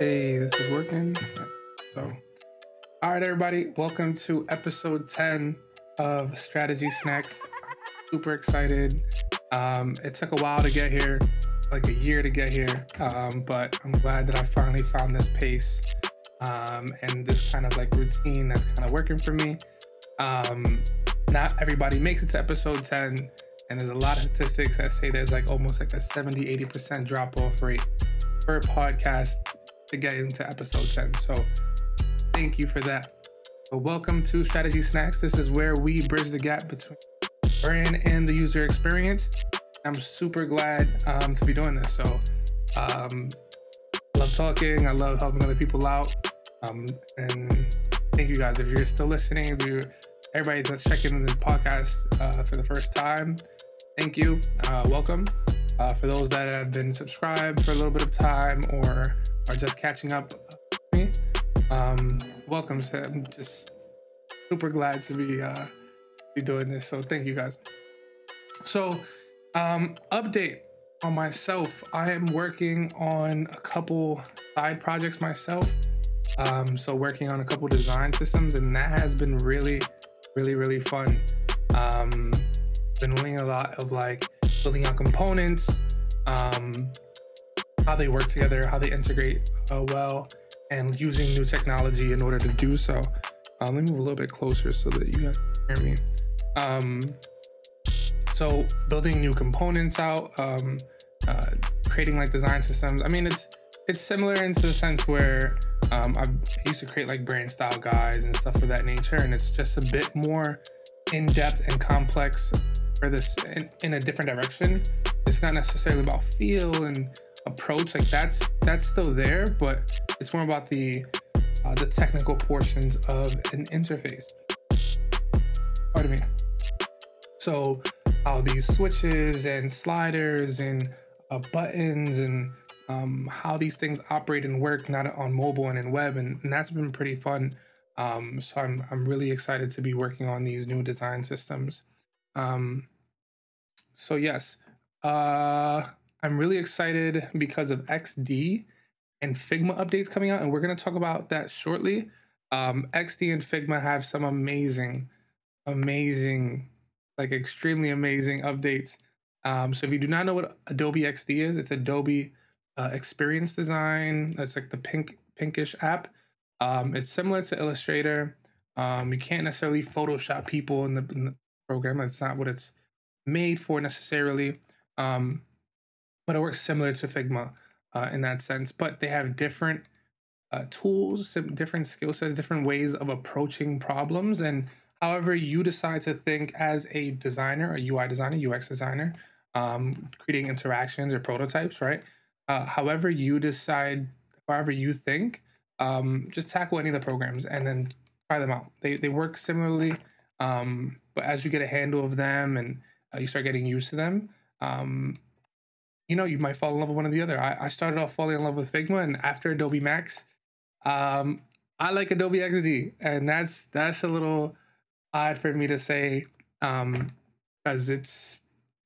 Hey, this is working. So, all right, everybody, welcome to episode 10 of Strategy Snacks. Super excited. Um, it took a while to get here, like a year to get here, um, but I'm glad that I finally found this pace um, and this kind of like routine that's kind of working for me. Um, not everybody makes it to episode 10, and there's a lot of statistics that say there's like almost like a 70 80% drop off rate per podcast to get into episode 10. So thank you for that. So welcome to Strategy Snacks. This is where we bridge the gap between brand and the user experience. I'm super glad um, to be doing this. So um, I love talking. I love helping other people out. Um, and thank you guys. If you're still listening, if you everybody that's checking the podcast uh, for the first time, thank you. Uh, welcome. Uh, for those that have been subscribed for a little bit of time or are just catching up with me, um, welcome. To, I'm just super glad to be uh, be doing this. So thank you guys. So um, update on myself. I am working on a couple side projects myself. Um, so working on a couple design systems, and that has been really, really, really fun. Um, been learning a lot of like building out components, um, how they work together, how they integrate uh, well, and using new technology in order to do so. Um, let me move a little bit closer so that you guys can hear me. Um, so building new components out, um, uh, creating like design systems. I mean, it's it's similar into the sense where um, I used to create like brand style guides and stuff of that nature, and it's just a bit more in depth and complex for this in, in a different direction. It's not necessarily about feel and approach like that's that's still there, but it's more about the uh, the technical portions of an interface. Pardon me. So how these switches and sliders and uh, buttons and um, how these things operate and work not on mobile and in web and, and that's been pretty fun um, so I'm, I'm really excited to be working on these new design systems um, so yes uh, i'm really excited because of xd and figma updates coming out and we're going to talk about that shortly um, xd and figma have some amazing amazing like extremely amazing updates um, so if you do not know what adobe xd is it's adobe uh, experience design. That's like the pink pinkish app. Um, it's similar to Illustrator. Um, you can't necessarily Photoshop people in the, in the, program. That's not what it's made for necessarily. Um, but it works similar to Figma uh, in that sense. But they have different uh, tools, different skill sets, different ways of approaching problems. And however you decide to think as a designer, a UI designer, UX designer, um, creating interactions or prototypes, right? uh, however you decide, however you think, um, just tackle any of the programs and then try them out. They, they work similarly, um, but as you get a handle of them and uh, you start getting used to them, um, you know, you might fall in love with one or the other. I, I started off falling in love with Figma, and after Adobe Max, um, I like Adobe XD, and that's that's a little odd for me to say, um, because it's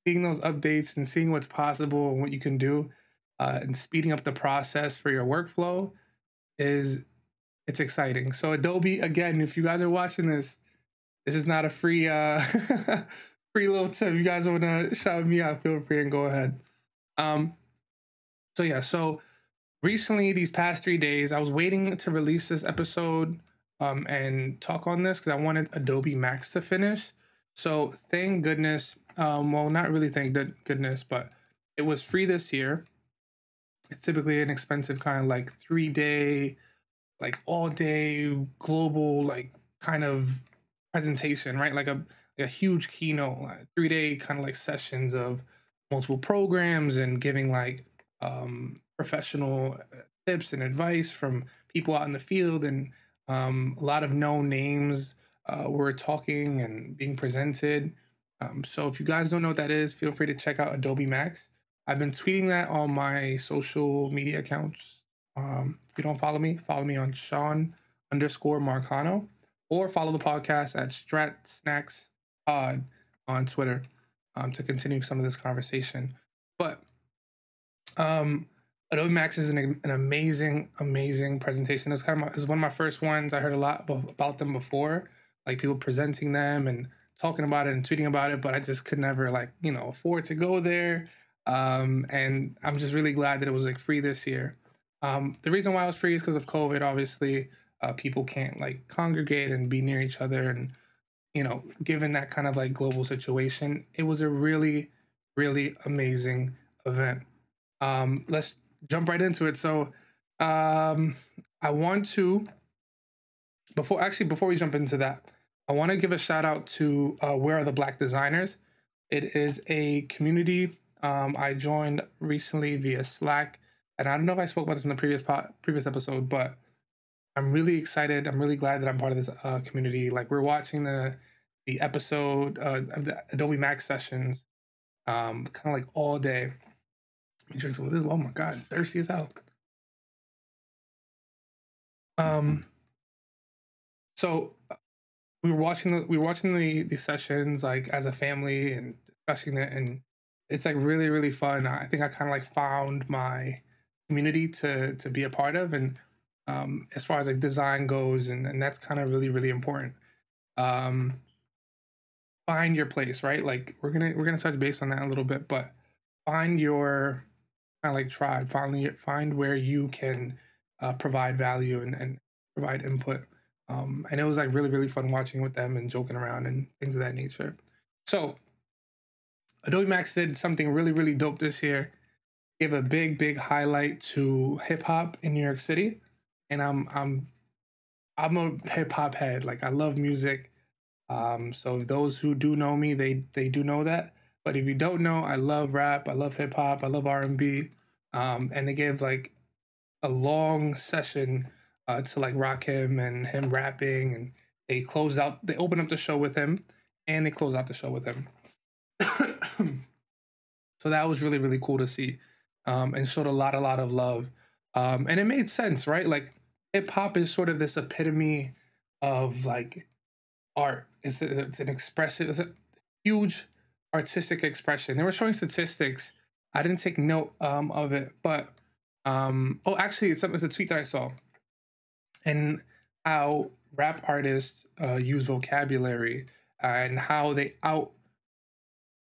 seeing those updates and seeing what's possible and what you can do uh, and speeding up the process for your workflow is it's exciting. So Adobe, again, if you guys are watching this, this is not a free uh free little tip. You guys want to shout me out, feel free and go ahead. Um so yeah, so recently these past three days, I was waiting to release this episode um and talk on this because I wanted Adobe Max to finish. So thank goodness, um, well, not really thank goodness, but it was free this year it's typically an expensive kind of like three day, like all day global like kind of presentation, right? Like a a huge keynote, like three day kind of like sessions of multiple programs and giving like um, professional uh, tips and advice from people out in the field and um, a lot of known names uh, were talking and being presented. Um, so if you guys don't know what that is, feel free to check out Adobe Max. I've been tweeting that on my social media accounts. Um, if you don't follow me, follow me on Sean underscore Marcano or follow the podcast at Strat Snacks Pod on Twitter um, to continue some of this conversation. But um, Adobe Max is an, an amazing, amazing presentation. It's kind of my, it's one of my first ones. I heard a lot about them before, like people presenting them and talking about it and tweeting about it, but I just could never like you know afford to go there. Um, and I'm just really glad that it was like free this year. Um, the reason why it was free is because of COVID. Obviously, uh, people can't like congregate and be near each other, and you know, given that kind of like global situation, it was a really, really amazing event. Um, let's jump right into it. So, um, I want to before actually before we jump into that, I want to give a shout out to uh, Where Are the Black Designers? It is a community um, I joined recently via Slack, and I don't know if I spoke about this in the previous po- previous episode, but I'm really excited. I'm really glad that I'm part of this uh, community. Like we're watching the the episode uh, of the Adobe Max sessions, um, kind of like all day. Drink some of this. Oh my god, thirsty as hell. Um. So we were watching the we were watching the the sessions like as a family and discussing it and it's like really really fun i think i kind of like found my community to to be a part of and um as far as like design goes and, and that's kind of really really important um find your place right like we're gonna we're gonna touch base on that a little bit but find your kind of like tribe find find where you can uh, provide value and, and provide input um, and it was like really, really fun watching with them and joking around and things of that nature. So Adobe Max did something really, really dope this year. Give a big, big highlight to hip hop in New York City. And I'm I'm I'm a hip hop head. Like I love music. Um, so those who do know me, they they do know that. But if you don't know, I love rap, I love hip hop, I love R and B. Um, and they gave like a long session uh, to like Rakim and him rapping, and they closed out. They opened up the show with him, and they closed out the show with him. so that was really really cool to see, um, and showed a lot a lot of love, um, and it made sense, right? Like hip hop is sort of this epitome of like art. It's it's an expressive, it's a huge artistic expression. They were showing statistics. I didn't take note um, of it, but um, oh, actually, it's, it's a tweet that I saw and how rap artists uh, use vocabulary and how they out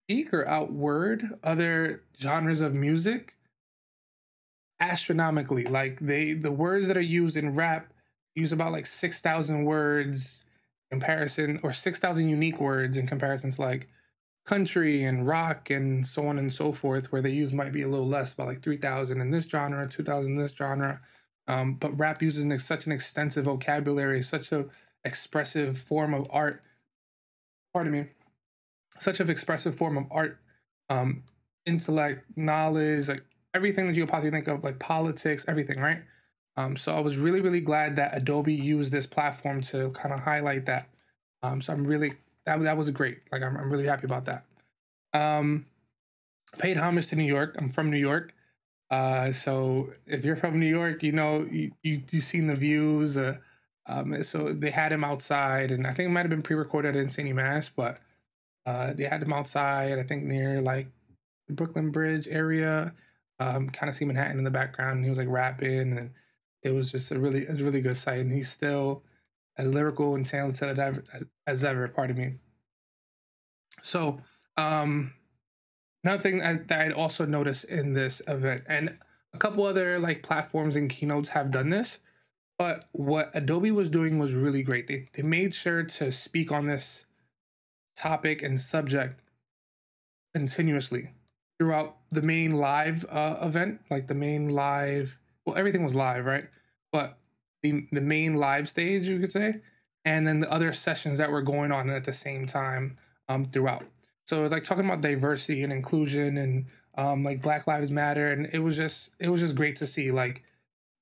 speak or outword other genres of music astronomically. Like they the words that are used in rap use about like six thousand words comparison or six thousand unique words in comparison to like country and rock and so on and so forth, where they use might be a little less, about like three thousand in this genre, two thousand in this genre. Um, but rap uses an, such an extensive vocabulary, such a expressive form of art. Pardon me, such an expressive form of art, um, intellect, knowledge, like everything that you could possibly think of, like politics, everything, right? Um, so I was really, really glad that Adobe used this platform to kind of highlight that. Um, so I'm really that that was great. Like I'm I'm really happy about that. Um, paid homage to New York. I'm from New York. Uh, so if you're from New York, you know you you you've seen the views. Uh, um, so they had him outside, and I think it might have been pre-recorded in St. Mass, but uh, they had him outside. I think near like the Brooklyn Bridge area. Um, kind of see Manhattan in the background. And he was like rapping, and it was just a really a really good sight. And he's still as lyrical and talented as, as ever. Pardon me. So um, another thing that I'd also noticed in this event, and a couple other like platforms and keynotes have done this, but what Adobe was doing was really great. They they made sure to speak on this topic and subject continuously throughout the main live uh, event, like the main live. Well, everything was live, right? But the the main live stage, you could say, and then the other sessions that were going on at the same time um, throughout. So it was like talking about diversity and inclusion and um, like Black Lives Matter, and it was just it was just great to see. Like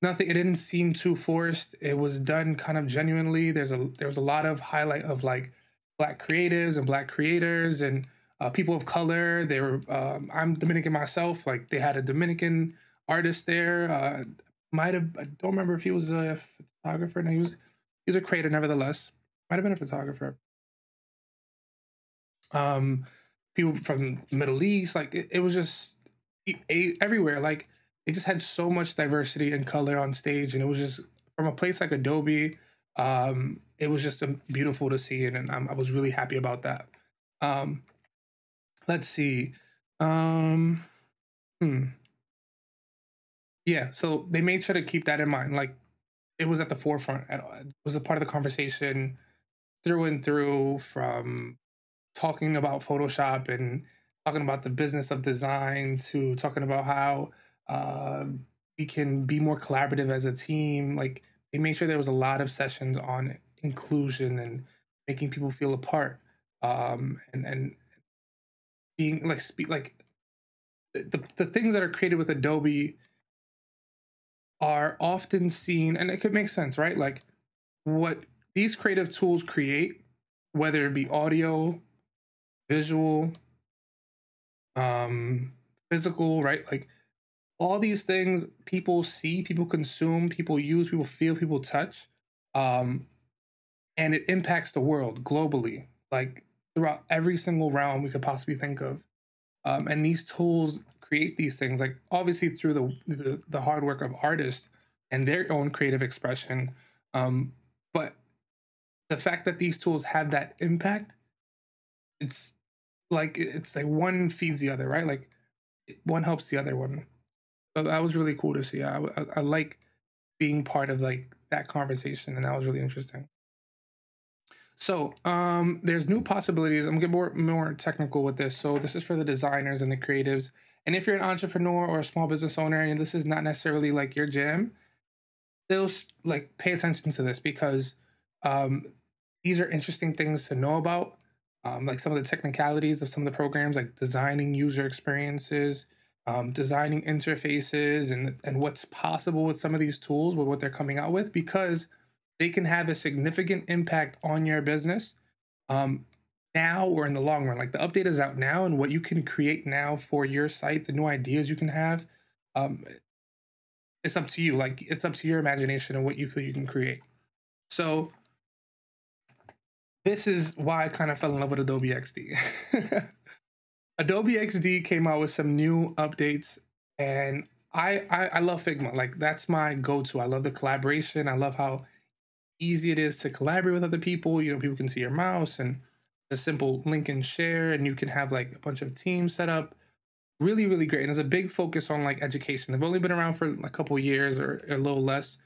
nothing, it didn't seem too forced. It was done kind of genuinely. There's a there was a lot of highlight of like Black creatives and Black creators and uh, people of color. They were um, I'm Dominican myself. Like they had a Dominican artist there. Uh, might have I don't remember if he was a photographer. No, he was he was a creator nevertheless. Might have been a photographer. Um, people from Middle East. Like it, it was just everywhere. Like it just had so much diversity and color on stage, and it was just from a place like Adobe. Um, it was just um, beautiful to see, and, and I was really happy about that. Um, let's see. Um, hmm. Yeah, so they made sure to keep that in mind. Like it was at the forefront. It was a part of the conversation through and through from talking about Photoshop and talking about the business of design to talking about how uh, we can be more collaborative as a team. Like they made sure there was a lot of sessions on inclusion and making people feel a part um, and and being like speak like the the things that are created with Adobe are often seen and it could make sense, right? Like what these creative tools create, whether it be audio, visual, um, physical, right? Like all these things people see, people consume, people use, people feel, people touch. Um, and it impacts the world globally, like throughout every single realm we could possibly think of. Um, and these tools create these things, like obviously through the, the, the hard work of artists and their own creative expression. Um, but the fact that these tools have that impact, it's like it's like one feeds the other, right? Like one helps the other one. So that was really cool to see. I, I, I like being part of like that conversation, and that was really interesting. So um, there's new possibilities. I'm gonna get more technical with this. So this is for the designers and the creatives. And if you're an entrepreneur or a small business owner and this is not necessarily like your jam, still like pay attention to this because um, these are interesting things to know about. Um, like some of the technicalities of some of the programs, like designing user experiences, um, designing interfaces, and and what's possible with some of these tools with what they're coming out with because they can have a significant impact on your business um, now or in the long run. Like the update is out now, and what you can create now for your site, the new ideas you can have, um, it's up to you. Like it's up to your imagination and what you feel you can create. So this is why I kind of fell in love with Adobe XD. Adobe XD came out with some new updates, and I, I I love Figma. Like that's my go-to. I love the collaboration. I love how easy it is to collaborate with other people. You know, people can see your mouse and a simple link and share, and you can have like a bunch of teams set up. Really, really great. And there's a big focus on like education. They've only been around for a couple years or, a little less.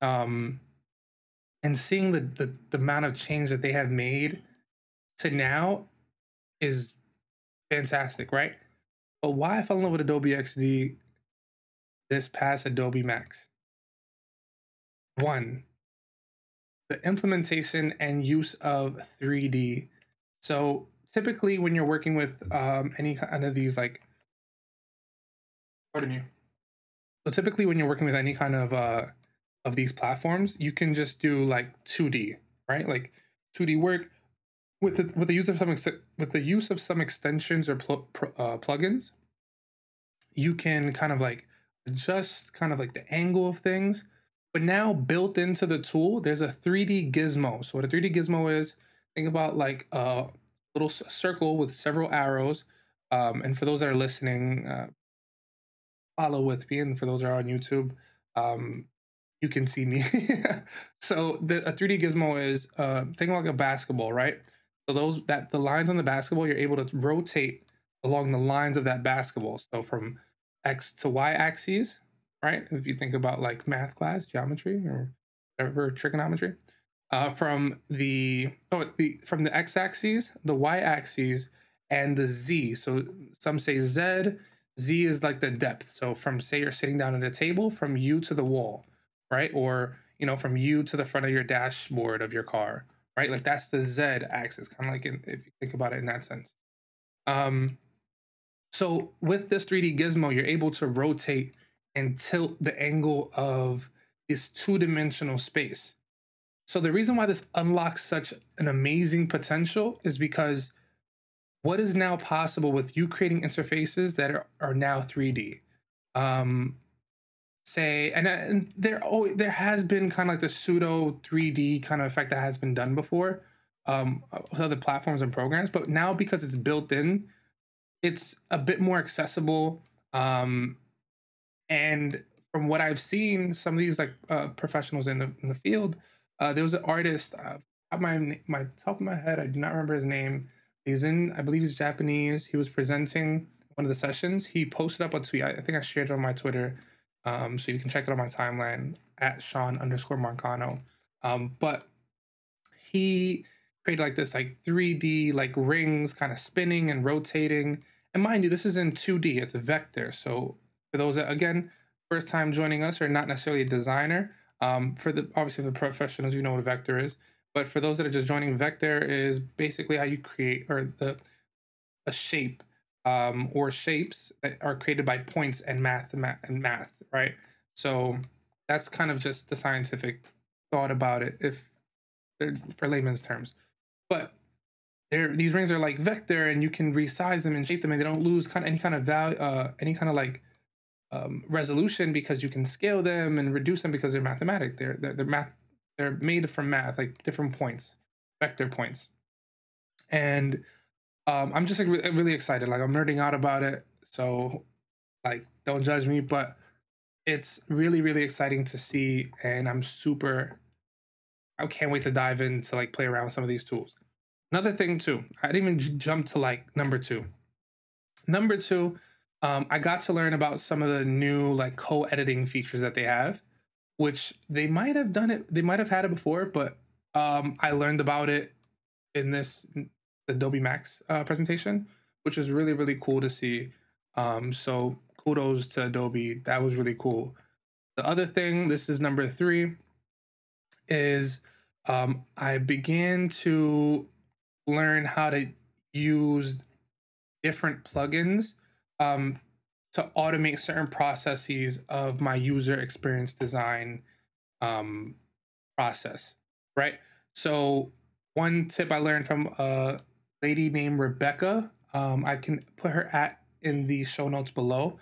Um, and seeing the, the the amount of change that they have made to now is fantastic, right? But why I fell in love with Adobe XD this past Adobe Max? One, the implementation and use of 3D. So typically when you're working with um, any kind of these like, pardon me. So typically when you're working with any kind of uh, of these platforms, you can just do like 2D, right? Like 2D work with the with the use of some with the use of some extensions or pl uh, plugins. You can kind of like adjust kind of like the angle of things but now built into the tool, there's a 3D gizmo. So what a 3D gizmo is, think about like a little circle with several arrows. Um, and for those that are listening, uh, follow with me. And for those that are on YouTube, um, you can see me. so the a 3D gizmo is uh, think like a basketball, right? So those that the lines on the basketball, you're able to rotate along the lines of that basketball. So from X to Y axes, right? If you think about like math class, geometry, or whatever trigonometry, uh, from the oh the from the x-axis, the y-axis, and the z. So some say z. Z is like the depth. So from say you're sitting down at a table, from you to the wall, right? Or you know from you to the front of your dashboard of your car, right? Like that's the z axis, kind of like in, if you think about it in that sense. Um, so with this 3D gizmo, you're able to rotate and tilt the angle of this two-dimensional space. So the reason why this unlocks such an amazing potential is because what is now possible with you creating interfaces that are, are now 3D. Um, say, and, and there oh, there has been kind of like the pseudo 3D kind of effect that has been done before um, with other platforms and programs, but now because it's built in, it's a bit more accessible. Um, And from what I've seen, some of these like uh, professionals in the in the field, uh, there was an artist. Uh, at my my top of my head, I do not remember his name. He's in, I believe he's Japanese. He was presenting one of the sessions. He posted up a tweet. I, I think I shared it on my Twitter, um, so you can check it on my timeline at Sean underscore Marcano. Um, but he created like this like 3D like rings kind of spinning and rotating. And mind you, this is in 2D. It's a vector. So for those that again first time joining us or not necessarily a designer, um, for the obviously the professionals, you know what a vector is. But for those that are just joining, vector is basically how you create or the a shape um, or shapes that are created by points and math and math, and math, right? So that's kind of just the scientific thought about it, if for layman's terms. But these rings are like vector, and you can resize them and shape them, and they don't lose kind of any kind of value, uh, any kind of like um, resolution because you can scale them and reduce them because they're mathematic. They're, they're they're math. They're made from math, like different points, vector points. And um, I'm just like re- really excited. Like I'm nerding out about it. So, like, don't judge me, but it's really really exciting to see, and I'm super. I can't wait to dive in to like play around with some of these tools. Another thing too, I didn't even jump to like number two. Number two um, I got to learn about some of the new like co-editing features that they have, which they might have done it. They might have had it before, but um, I learned about it in this Adobe Max uh, presentation, which was really really cool to see. Um, so kudos to Adobe. That was really cool. The other thing, this is number three, is um, I began to learn how to use different plugins um, to automate certain processes of my user experience design um, process, right? So one tip I learned from a lady named Rebecca, um, I can put her at in the show notes below.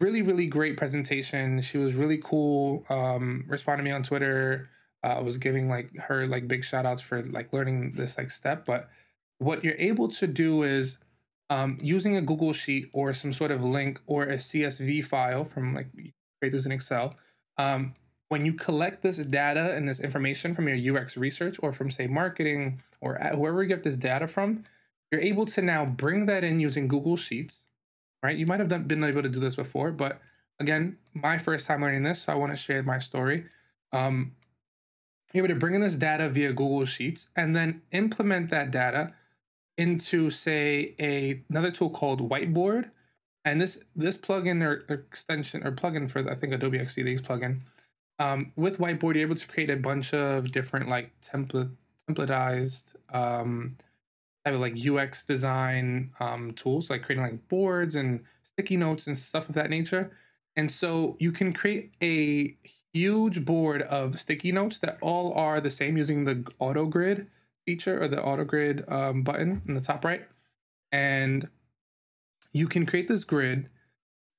Really, really great presentation. She was really cool. Um, responded me on Twitter. Uh, I was giving like her like big shout outs for like learning this like step. But what you're able to do is um, using a Google Sheet or some sort of link or a CSV file from like create this in Excel. Um, when you collect this data and this information from your UX research or from say marketing or whoever you get this data from, you're able to now bring that in using Google Sheets, right? You might have done, been able to do this before, but again, my first time learning this, so I want to share my story. Um, you're able to bring in this data via Google Sheets and then implement that data into say a another tool called Whiteboard, and this this plugin or, or extension or plugin for I think Adobe XD plugin. Um, with Whiteboard, you're able to create a bunch of different like template templatized um, type of like UX design um, tools, like creating like boards and sticky notes and stuff of that nature. And so you can create a huge board of sticky notes that all are the same using the auto grid feature or the auto grid um, button in the top right. And you can create this grid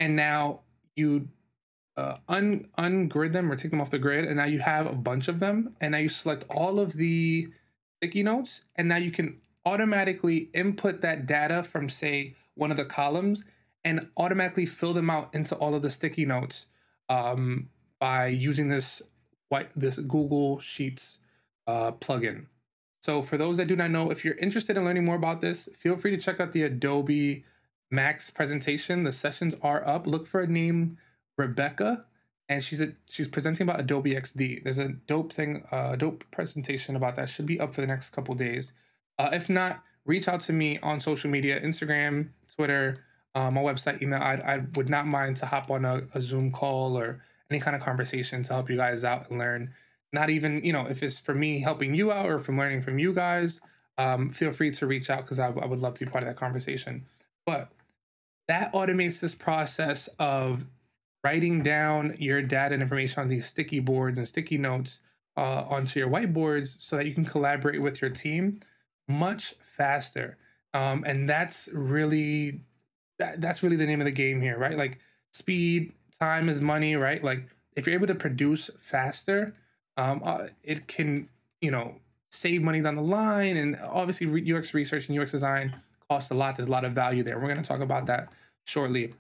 and now you uh, un ungrid them or take them off the grid and now you have a bunch of them and now you select all of the sticky notes and now you can automatically input that data from say one of the columns and automatically fill them out into all of the sticky notes um, by using this white this Google Sheets uh, plugin. So for those that do not know, if you're interested in learning more about this, feel free to check out the Adobe Max presentation. The sessions are up. Look for a name Rebecca, and she's a, she's presenting about Adobe XD. There's a dope thing, uh, dope presentation about that. Should be up for the next couple days. Uh, if not, reach out to me on social media, Instagram, Twitter, uh, my website, email. I, I would not mind to hop on a, a Zoom call or any kind of conversation to help you guys out and learn not even you know if it's for me helping you out or from learning from you guys um, feel free to reach out because I, I would love to be part of that conversation. But that automates this process of writing down your data and information on these sticky boards and sticky notes uh, onto your whiteboards so that you can collaborate with your team much faster. Um, and that's really that, that's really the name of the game here right? Like speed time is money right? Like if you're able to produce faster um, uh, it can you know save money down the line and obviously ux research and ux design costs a lot there's a lot of value there we're going to talk about that shortly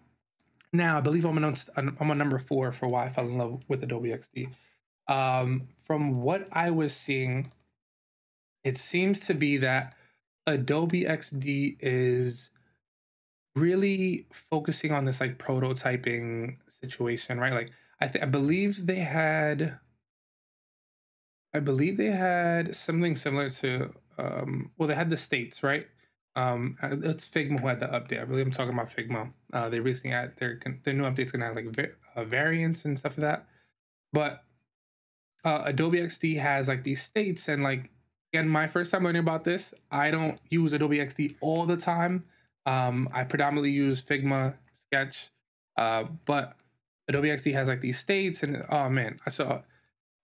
Now, I believe I'm on, I'm on number four for why I fell in love with Adobe XD. Um, from what I was seeing, it seems to be that Adobe XD is really focusing on this like prototyping situation, right? Like I I believe they had I believe they had something similar to um well they had the states, right? Um uh, it's Figma who had the update. I believe I'm talking about Figma. Uh they recently had their their new update's gonna have like va- uh, variants and stuff like that. But uh Adobe XD has like these states and like again my first time learning about this, I don't use Adobe XD all the time. Um I predominantly use Figma, Sketch, uh but Adobe XD has like these states, and oh man, I saw.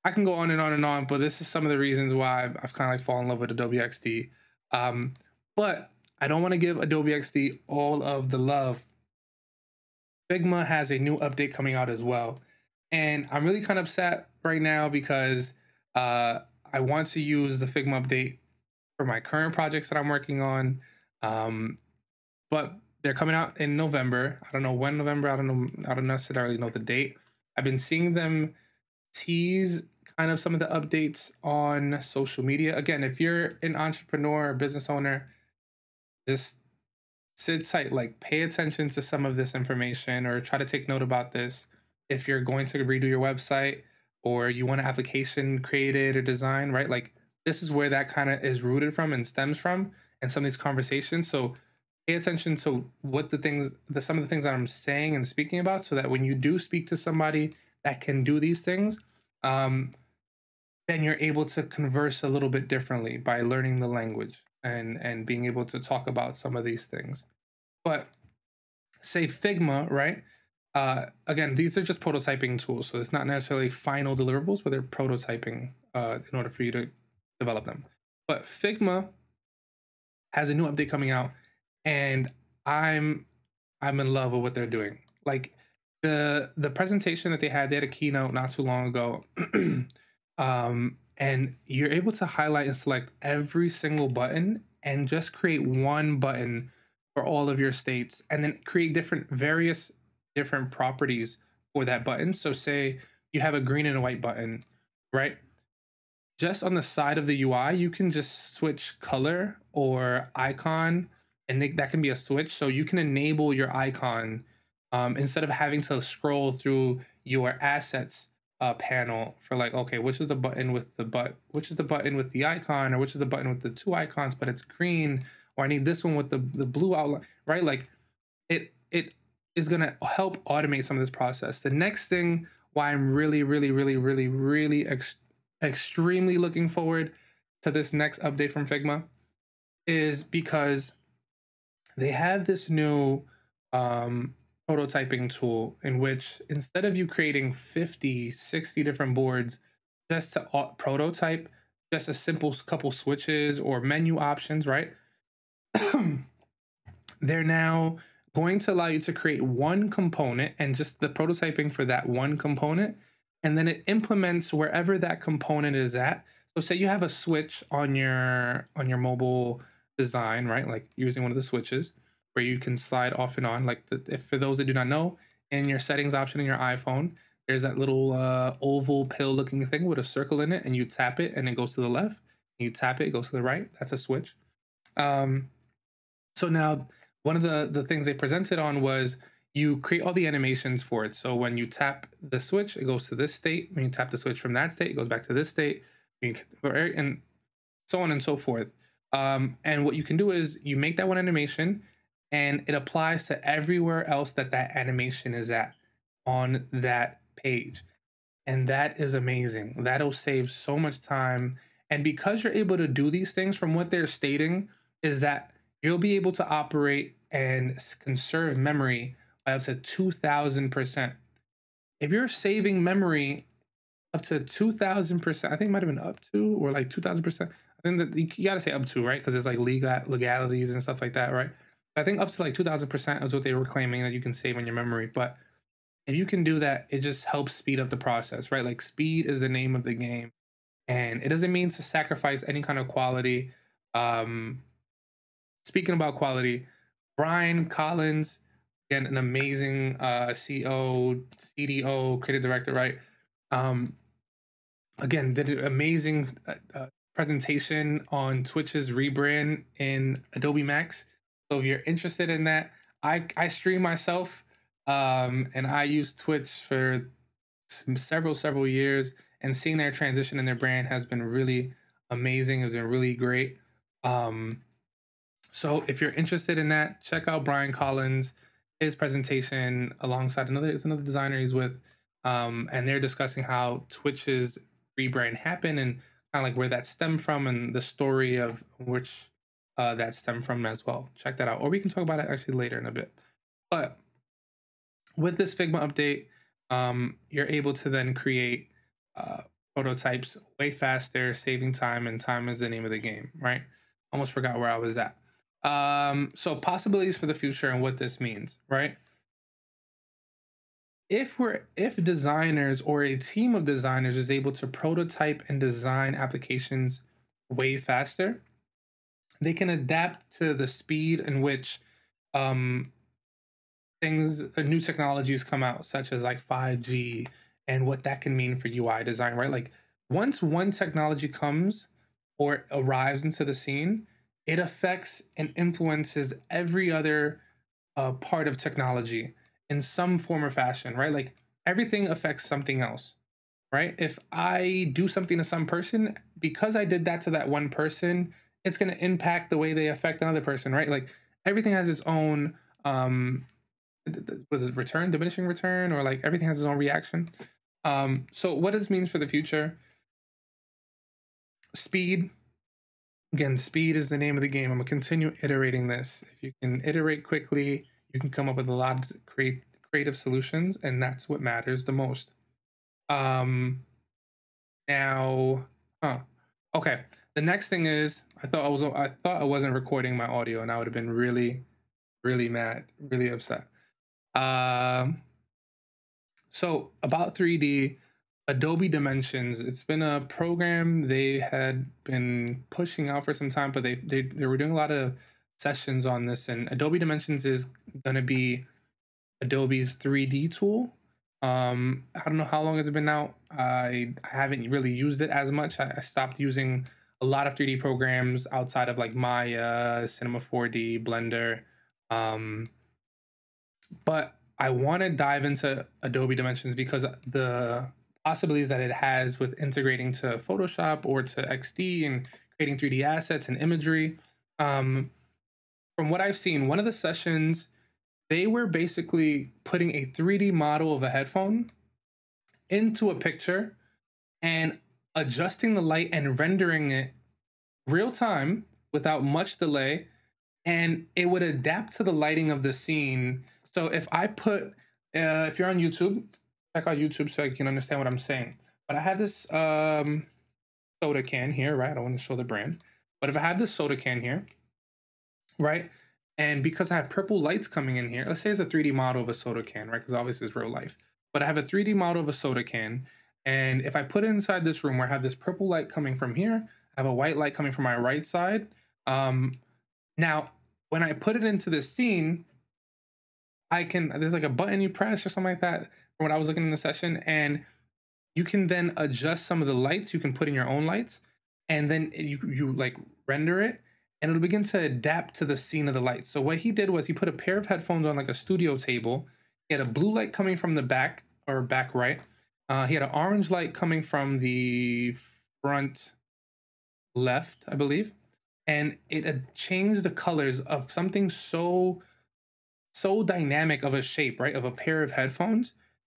I can go on and on and on, but this is some of the reasons why I've, I've kind of like fallen in love with Adobe XD. Um, but I don't want to give Adobe XD all of the love. Figma has a new update coming out as well, and I'm really kind of upset right now because uh, I want to use the Figma update for my current projects that I'm working on. Um, but they're coming out in November. I don't know when November. I don't know. I don't necessarily know the date. I've been seeing them tease kind of some of the updates on social media. Again, if you're an entrepreneur or business owner, just sit tight. Like pay attention to some of this information or try to take note about this. If you're going to redo your website or you want an application created or designed, right? Like this is where that kind of is rooted from and stems from and some of these conversations. So pay attention to what the things the some of the things that i'm saying and speaking about so that when you do speak to somebody that can do these things um, then you're able to converse a little bit differently by learning the language and and being able to talk about some of these things but say figma right uh, again these are just prototyping tools so it's not necessarily final deliverables but they're prototyping uh, in order for you to develop them but figma has a new update coming out and I'm I'm in love with what they're doing. Like the the presentation that they had, they had a keynote not too long ago. um, and you're able to highlight and select every single button and just create one button for all of your states and then create different various different properties for that button. So say you have a green and a white button, right? Just on the side of the UI, you can just switch color or icon and they, that can be a switch. So you can enable your icon um, instead of having to scroll through your assets uh, panel for like, okay, which is the button with the but, which is the button with the icon, or which is the button with the two icons, but it's green, or I need this one with the the blue outline, right? Like, it it is gonna help automate some of this process. The next thing, why I'm really, really, really, really, really ex- extremely looking forward to this next update from Figma, is because they have this new um, prototyping tool in which instead of you creating 50, 60 different boards just to prototype just a simple couple switches or menu options, right? They're now going to allow you to create one component and just the prototyping for that one component. And then it implements wherever that component is at. So say you have a switch on your on your mobile design, right? Like using one of the switches where you can slide off and on. Like the, if for those that do not know, in your settings option in your iPhone, there's that little uh, oval pill looking thing with a circle in it, and you tap it and it goes to the left. You tap it, it goes to the right. That's a switch. Um, so now one of the the things they presented on was you create all the animations for it. So when you tap the switch, it goes to this state. When you tap the switch from that state, it goes back to this state, and so on and so forth. Um, and what you can do is you make that one animation and it applies to everywhere else that that animation is at on that page. And that is amazing. That'll save so much time. And because you're able to do these things from what they're stating, is that you'll be able to operate and conserve memory by up to 2000%. If you're saving memory up to 2000%, I think it might have been up to or like 2000%. I think that you gotta say up to, right? Because it's like legal legalities and stuff like that, right? I think up to like 2000% is what they were claiming that you can save on your memory. But if you can do that, it just helps speed up the process, right? Like speed is the name of the game. And it doesn't mean to sacrifice any kind of quality. Um, speaking about quality, Brian Collins again an amazing uh CEO, CDO, creative director, right? Um, again, did an amazing uh, uh, presentation on Twitch's rebrand in Adobe Max. So if you're interested in that, I I stream myself, um, and I use Twitch for several several years, and seeing their transition in their brand has been really amazing. It's been really great. Um, so if you're interested in that, check out Brian Collins, his presentation alongside another is another designer he's with, um, and they're discussing how Twitch's rebrand happened and kind of like where that stemmed from and the story of which uh, that stem from as well. Check that out, or we can talk about it actually later in a bit. But with this Figma update, um, you're able to then create uh, prototypes way faster, saving time, and time is the name of the game, right? Almost forgot where I was at. Um, so possibilities for the future and what this means, right? If we're if designers or a team of designers is able to prototype and design applications way faster, they can adapt to the speed in which um, things uh, new technologies come out such as like 5g and what that can mean for ui design right? Like once one technology comes or arrives into the scene it affects and influences every other uh, part of technology in some form or fashion right? Like everything affects something else right? If i do something to some person because i did that to that one person it's going to impact the way they affect another person right? Like everything has its own um was it return diminishing return or like everything has its own reaction? Um so what this means for the future? Speed. Again speed is the name of the game. I'm gonna continue iterating this. If you can iterate quickly you can come up with a lot of create creative solutions and that's what matters the most. Um now huh okay the next thing is i thought i was i thought i wasn't recording my audio and i would have been really really mad really upset um, so about 3D, Adobe Dimensions. It's been a program they had been pushing out for some time, but they they, they were doing a lot of sessions on this. And Adobe Dimensions is going to be Adobe's 3D tool. Um, I don't know how long it's been out. I, I haven't really used it as much. I, I stopped using a lot of 3D programs outside of like Maya, Cinema 4D, Blender. Um, but I want to dive into Adobe Dimensions because the possibilities that it has with integrating to Photoshop or to XD and creating 3D assets and imagery. Um, from what I've seen, one of the sessions, they were basically putting a 3D model of a headphone into a picture and adjusting the light and rendering it real time without much delay. And it would adapt to the lighting of the scene so if I put, uh, if you're on YouTube, check out YouTube so you can understand what I'm saying. But I have this um, soda can here, right? I don't want to show the brand. But if I have this soda can here, right? And because I have purple lights coming in here, let's say it's a 3D model of a soda can, right? Because obviously it's real life. But I have a 3D model of a soda can. And if I put it inside this room where I have this purple light coming from here, I have a white light coming from my right side. Um, now, when I put it into this scene, I can there's like a button you press or something like that from what I was looking in the session, and you can then adjust some of the lights. You can put in your own lights, and then you you like render it, and it'll begin to adapt to the scene of the lights. So what he did was he put a pair of headphones on like a studio table. He had a blue light coming from the back or back right. Uh, he had an orange light coming from the front left, I believe, and it changed the colors of something so so dynamic of a shape, right, of a pair of headphones,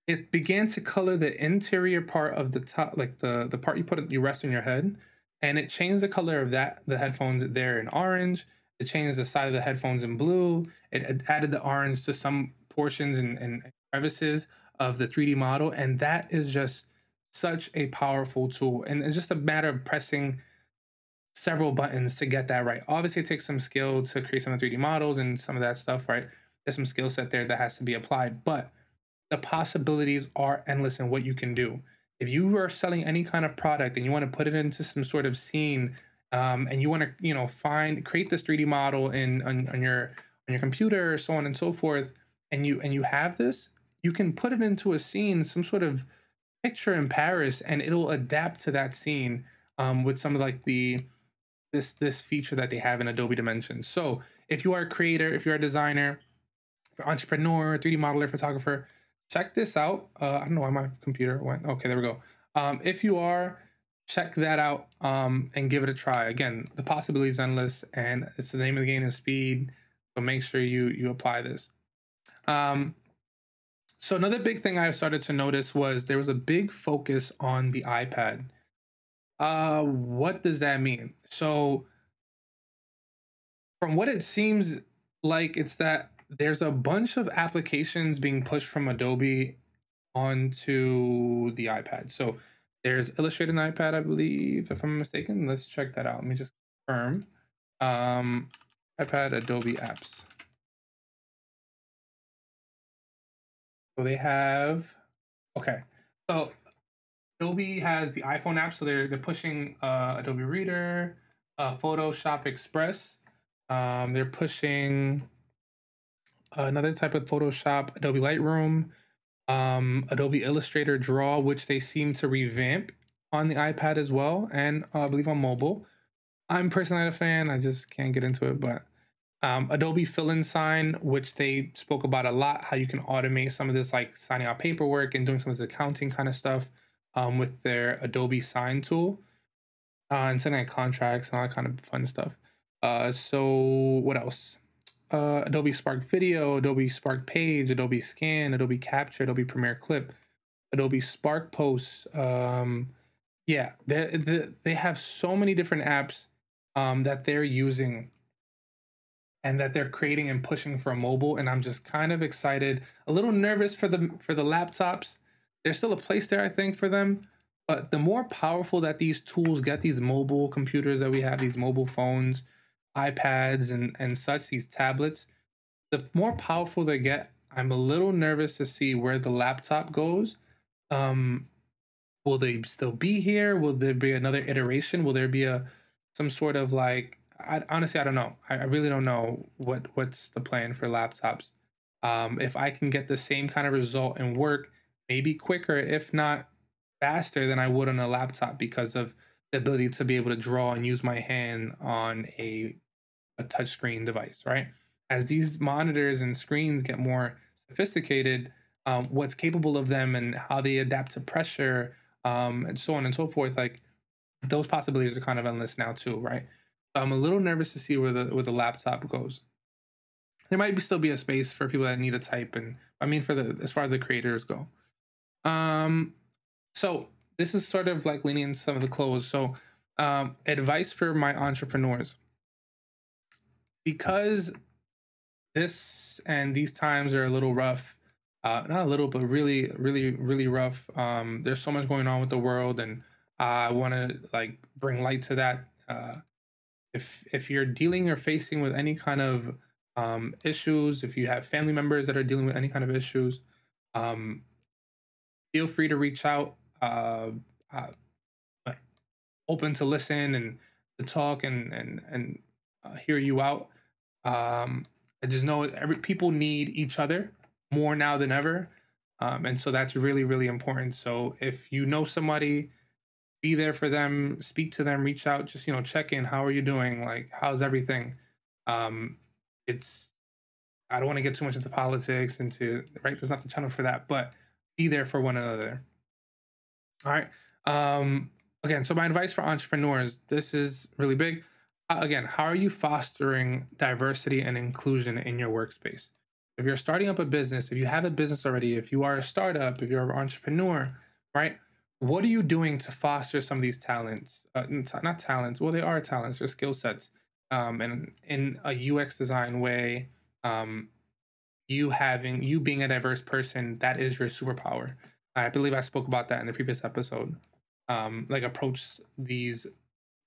it began to color the interior part of the top, like the the part you put it, you rest on your head, and it changed the color of that the headphones there in orange. It changed the side of the headphones in blue. It added the orange to some portions and, and crevices of the 3D model, and that is just such a powerful tool. And it's just a matter of pressing several buttons to get that right. Obviously, it takes some skill to create some of the 3D models and some of that stuff, right? there's some skill set there that has to be applied, but the possibilities are endless in what you can do. If you are selling any kind of product and you want to put it into some sort of scene, um, and you want to, you know, find create this 3D model in on, on your on your computer, so on and so forth, and you and you have this, you can put it into a scene, some sort of picture in Paris, and it'll adapt to that scene um, with some of like the this this feature that they have in Adobe Dimensions. So if you are a creator, if you're a designer, entrepreneur, 3D modeler, photographer, check this out. Uh, I don't know why my computer went. Okay, there we go. Um, if you are, check that out um, and give it a try. Again, the possibilities endless, and it's the name of the game is speed. So make sure you you apply this. Um, so another big thing I started to notice was there was a big focus on the iPad. Uh, what does that mean? So from what it seems like, it's that there's a bunch of applications being pushed from Adobe onto the iPad. So there's Illustrator on iPad, I believe, if I'm mistaken. Let's check that out. Let me just confirm. Um, iPad Adobe apps. So they have, okay. So Adobe has the iPhone app, so they're they're pushing uh, Adobe Reader, uh, Photoshop Express. Um, they're pushing another type of Photoshop, Adobe Lightroom, um, Adobe Illustrator Draw, which they seem to revamp on the iPad as well, and uh, I believe on mobile. I'm personally not a fan. I just can't get into it, but um, Adobe Fill and Sign, which they spoke about a lot, how you can automate some of this, like signing out paperwork and doing some of this accounting kind of stuff um, with their Adobe Sign tool uh, and sending out contracts and all that kind of fun stuff. Uh, so what else? Uh, Adobe Spark Video, Adobe Spark Page, Adobe Scan, Adobe Capture, Adobe Premiere Clip, Adobe Spark Posts. Um, yeah, they, they, they have so many different apps um, that they're using and that they're creating and pushing for mobile and i'm just kind of excited a little nervous for the for the laptops. There's still a place there i think for them but the more powerful that these tools get these mobile computers that we have these mobile phones ipads and and such these tablets the more powerful they get i'm a little nervous to see where the laptop goes. Um will they still be here? Will there be another iteration? Will there be a some sort of like I, honestly, I don't know. I, I, really don't know what what's the plan for laptops. Um, if I can get the same kind of result and work, maybe quicker, if not faster than I would on a laptop because of the ability to be able to draw and use my hand on a a touchscreen device, right? As these monitors and screens get more sophisticated, um, what's capable of them and how they adapt to pressure, um, and so on and so forth, like those possibilities are kind of endless now too, right? I'm a little nervous to see where the where the laptop goes. There might be still be a space for people that need to type, and I mean for the as far as the creators go. Um, so this is sort of like leaning some of the clothes. So, um, advice for my entrepreneurs because this and these times are a little rough. Uh, not a little, but really, really, really rough. Um, there's so much going on with the world, and I want to like bring light to that. Uh, if if you're dealing or facing with any kind of um, issues, if you have family members that are dealing with any kind of issues, um, feel free to reach out. Uh, uh, open to listen and to talk and and and uh, hear you out. Um, I just know every people need each other more now than ever, um, and so that's really really important. So if you know somebody be there for them, speak to them, reach out, just you know, check in. How are you doing? Like, how's everything? Um, it's I don't want to get too much into politics, into right. There's not the channel for that, but be there for one another. All right. Um, again, so my advice for entrepreneurs: this is really big. Uh, again, how are you fostering diversity and inclusion in your workspace? If you're starting up a business, if you have a business already, if you are a startup, if you're an entrepreneur, right? What are you doing to foster some of these talents? Uh, not talents. Well, they are talents. They're skill sets. Um, and in a UX design way, um, you having you being a diverse person that is your superpower. I believe I spoke about that in the previous episode. Um, like approach these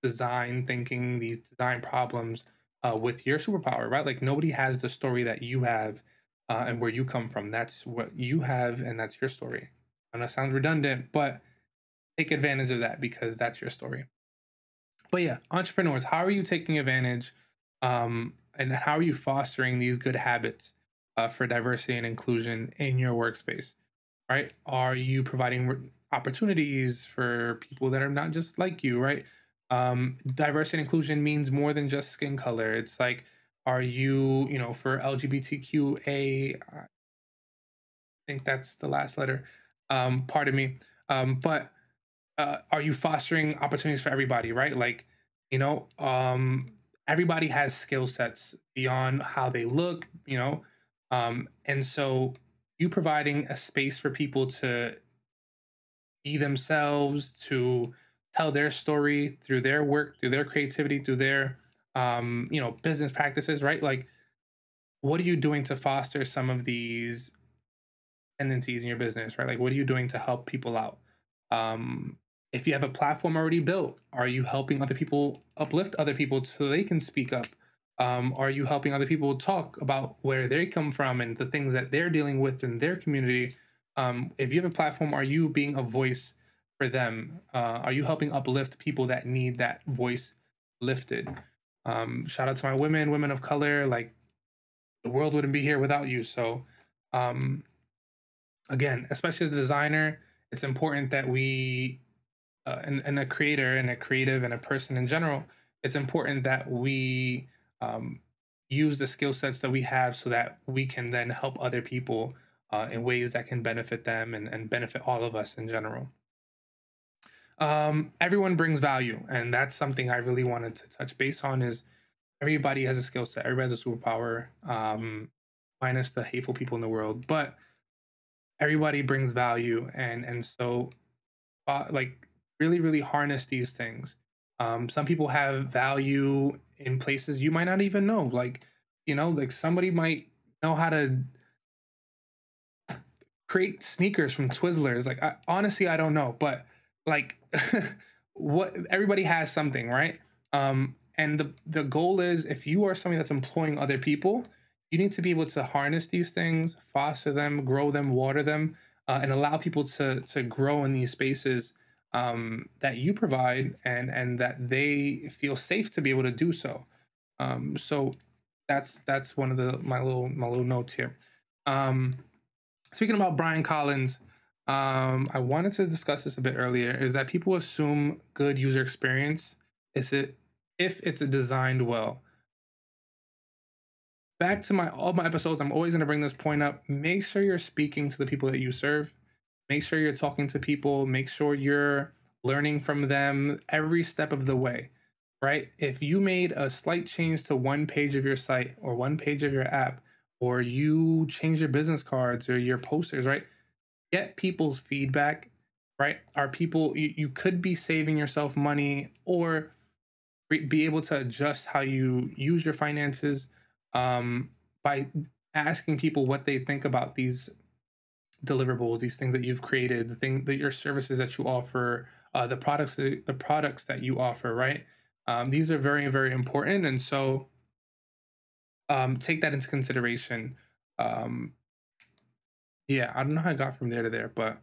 design thinking, these design problems uh, with your superpower, right? Like nobody has the story that you have uh, and where you come from. That's what you have, and that's your story. I know it sounds redundant, but take advantage of that because that's your story. But yeah, entrepreneurs, how are you taking advantage um, and how are you fostering these good habits uh, for diversity and inclusion in your workspace? Right? Are you providing opportunities for people that are not just like you? Right? Um, diversity and inclusion means more than just skin color. It's like, are you, you know, for LGBTQA? I think that's the last letter. Um, pardon me. Um, but uh, are you fostering opportunities for everybody? Right? Like, you know, um, everybody has skill sets beyond how they look, you know. Um, and so you providing a space for people to be themselves, to tell their story through their work, through their creativity, through their um, you know, business practices, right? Like what are you doing to foster some of these tendencies in your business, right? Like what are you doing to help people out? Um, if you have a platform already built, are you helping other people uplift other people so they can speak up? Um, are you helping other people talk about where they come from and the things that they're dealing with in their community? Um, if you have a platform, are you being a voice for them? Uh, are you helping uplift people that need that voice lifted? Um, shout out to my women, women of color. Like the world wouldn't be here without you. So, um, again, especially as a designer, it's important that we uh, and, and a creator and a creative and a person in general, it's important that we um, use the skill sets that we have so that we can then help other people uh, in ways that can benefit them and, and benefit all of us in general. Um, everyone brings value, and that's something I really wanted to touch base on. Is everybody has a skill set, everybody has a superpower, um, minus the hateful people in the world, but everybody brings value, and and so uh, like really, really harness these things. Um, some people have value in places you might not even know. Like, you know, like somebody might know how to create sneakers from Twizzlers. Like, I, honestly, I don't know, but like, what everybody has something, right? Um, and the the goal is if you are somebody that's employing other people, you need to be able to harness these things, foster them, grow them, water them, uh, and allow people to to grow in these spaces um, that you provide and and that they feel safe to be able to do so. Um, so that's that's one of the my little my little notes here. Um, speaking about Brian Collins, um, I wanted to discuss this a bit earlier. Is that people assume good user experience is it if it's designed well. Back to my all my episodes, I'm always going to bring this point up. Make sure you're speaking to the people that you serve Make sure you're talking to people. Make sure you're learning from them every step of the way, right? If you made a slight change to one page of your site or one page of your app, or you change your business cards or your posters, right? Get people's feedback, right? Are people, you, you could be saving yourself money or be able to adjust how you use your finances um, by asking people what they think about these deliverables, these things that you've created, the thing that your services that you offer, uh, the products the products that you offer, right? Um, these are very very important, and so um, take that into consideration. Um, yeah, I don't know how I got from there to there, but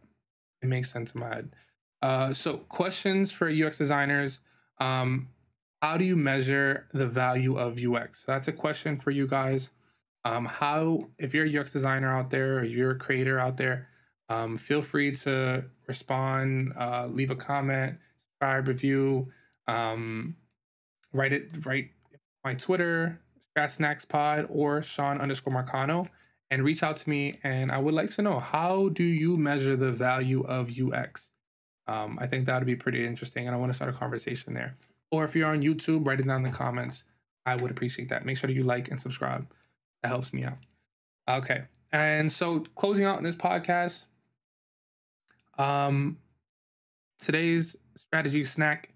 it makes sense in my head. Uh, so questions for UX designers. Um, how do you measure the value of UX? So that's a question for you guys um, how if you're a UX designer out there or you're a creator out there, um, feel free to respond, uh, leave a comment, subscribe, review, um, write it, write my Twitter, Strat Snacks Pod or Sean underscore Marcano, and reach out to me. And I would like to know how do you measure the value of UX? Um, I think that would be pretty interesting, and I want to start a conversation there. Or if you're on YouTube, write it down in the comments. I would appreciate that. Make sure you like and subscribe. That helps me out. Okay. And so closing out this podcast, um, today's strategy snack.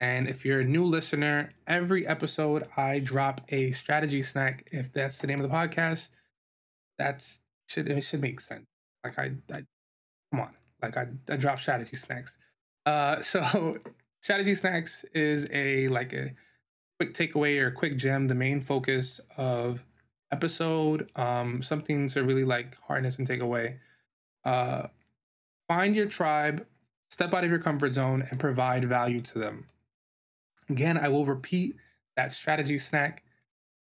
And if you're a new listener, every episode I drop a strategy snack. If that's the name of the podcast, that's should it should make sense. Like I, I come on, like I, I drop strategy snacks. Uh, so strategy snacks is a like a quick takeaway or quick gem. The main focus of episode, um, something to really like harness and take away. Uh, find your tribe, step out of your comfort zone, and provide value to them. Again, I will repeat that strategy snack.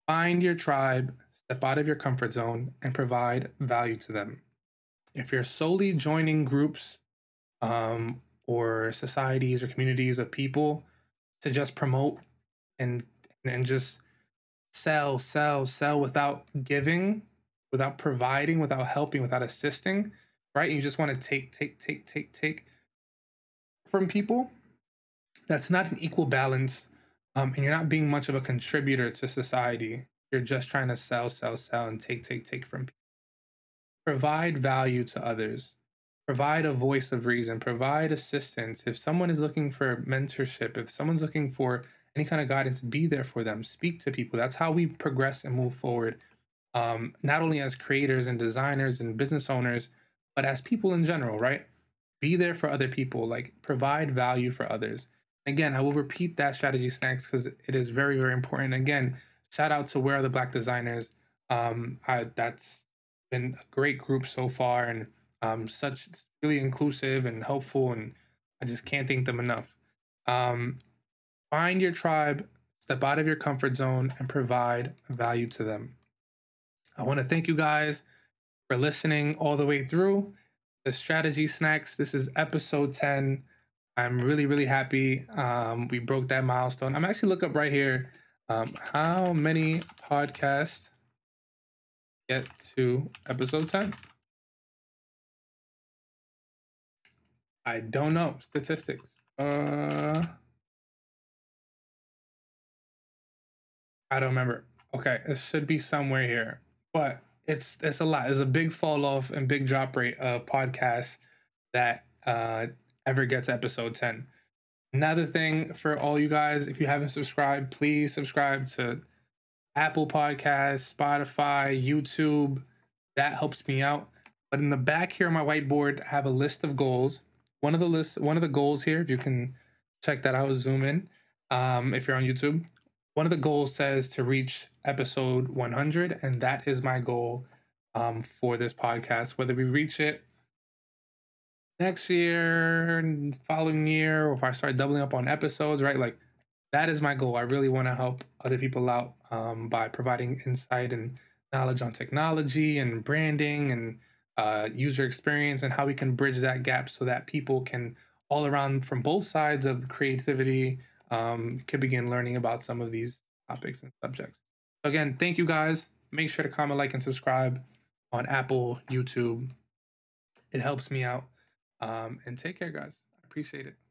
Find your tribe, step out of your comfort zone and provide value to them. If you're solely joining groups um, or societies or communities of people to just promote and and just sell, sell, sell without giving, without providing, without helping, without assisting, right? You just want to take, take, take, take, take from people. That's not an equal balance. Um, and you're not being much of a contributor to society. You're just trying to sell, sell, sell, and take, take, take from people. Provide value to others. Provide a voice of reason. Provide assistance. If someone is looking for mentorship, if someone's looking for any kind of guidance, be there for them. Speak to people. That's how we progress and move forward. Um, not only as creators and designers and business owners, but as people in general, right? Be there for other people, like provide value for others. Again, I will repeat that strategy snacks because it is very, very important. Again, shout out to Where Are the Black Designers. Um, I, that's been a great group so far and um, such really inclusive and helpful. And I just can't thank them enough. Um, Find your tribe, step out of your comfort zone, and provide value to them. I want to thank you guys for listening all the way through the strategy snacks. This is episode 10. I'm really, really happy um, we broke that milestone. I'm actually look up right here um, how many podcasts get to episode 10. I don't know statistics. Uh, I don't remember. Okay, it should be somewhere here, but it's it's a lot. There's a big fall off and big drop rate of podcasts that uh, ever gets episode ten. Another thing for all you guys, if you haven't subscribed, please subscribe to Apple Podcasts, Spotify, YouTube. That helps me out. But in the back here on my whiteboard, I have a list of goals. One of the list, one of the goals here, if you can check that out, zoom in. Um, if you're on YouTube, one of the goals says to reach episode 100 and that is my goal um, for this podcast. Whether we reach it next year following year or if i start doubling up on episodes right? Like that is my goal. I really want to help other people out um, by providing insight and knowledge on technology and branding and uh, user experience and how we can bridge that gap so that people can all around from both sides of the creativity um, could begin learning about some of these topics and subjects. Again, thank you guys. Make sure to comment, like, and subscribe on Apple, YouTube. It helps me out. Um, and take care, guys. I appreciate it.